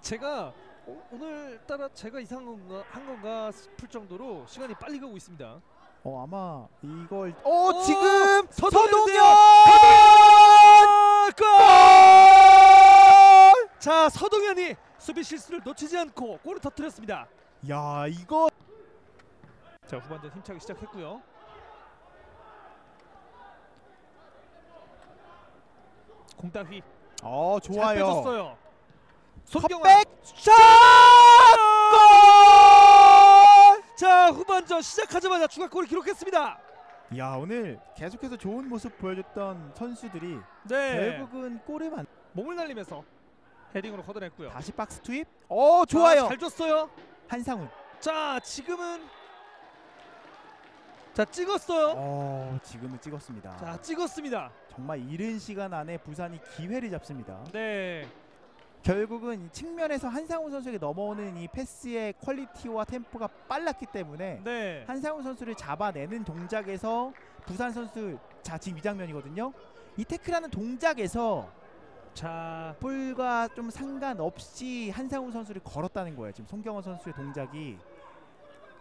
제가 어, 오늘따라 제가 이상한 건가, 한 건가 싶을 정도로 시간이 빨리 가고 있습니다. 어 아마 이걸 어, 어 지금 서동현인데요. 서동현 골! 자 서동현이 수비 실수를 놓치지 않고 골을 터뜨렸습니다. 야 이거 자 후반전 힘차게 시작했고요. 공따휘 어잘 좋아요 컵백 샷 골! 자 후반전 시작하자마자 추가골을 기록했습니다. 야 오늘 계속해서 좋은 모습 보여줬던 선수들이 네 결국은 골을 만 몸을 날리면서 헤딩으로 걷어냈고요. 다시 박스 투입 어 좋아요 아, 잘 줬어요. 한상훈 자 지금은 자 찍었어요. 어 지금은 찍었습니다 자 찍었습니다. 정말 이른 시간 안에 부산이 기회를 잡습니다 네. 결국은 이 측면에서 한상훈 선수에게 넘어오는 이 패스의 퀄리티와 템포가 빨랐기 때문에 네. 한상훈 선수를 잡아내는 동작에서 부산 선수 자 지금 이 장면이거든요. 이 태클하는 동작에서 자 볼과 좀 상관없이 한상훈 선수를 걸었다는 거예요. 지금 송경원 선수의 동작이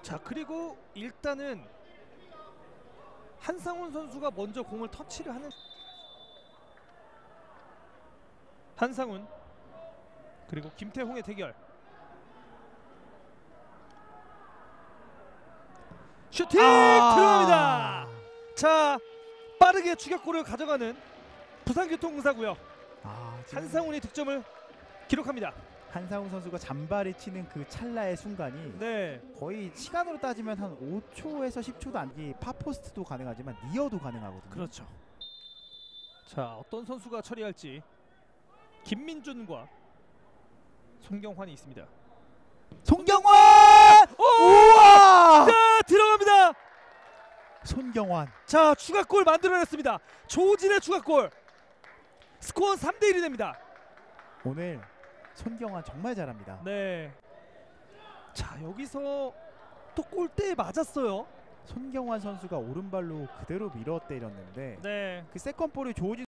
자 그리고 일단은 한상훈 선수가 먼저 공을 터치를 하는 한상훈 그리고 김태홍의 대결 슈팅 아. 들어갑니다. 자 빠르게 추격골을 가져가는 부산교통공사고요. 아, 한상훈이 득점을 기록합니다. 한상훈 선수가 잔발을 치는 그 찰나의 순간이 네. 거의 시간으로 따지면 한 5초에서 10초도 안기 파포스트도 가능하지만 니어도 가능하거든요. 그렇죠. 자 어떤 선수가 처리할지 김민준과 손경환이 있습니다. 송경환! 우와! 자 들어갑니다. 손경환 자 추가골 만들어냈습니다. 조진의 추가골. 스코어 3대 1이 됩니다. 오늘 손경환 정말 잘합니다. 네. 자 여기서 또 골대에 맞았어요. 손경환 선수가 오른발로 그대로 밀어 때렸는데 네. 그 세컨볼을 조지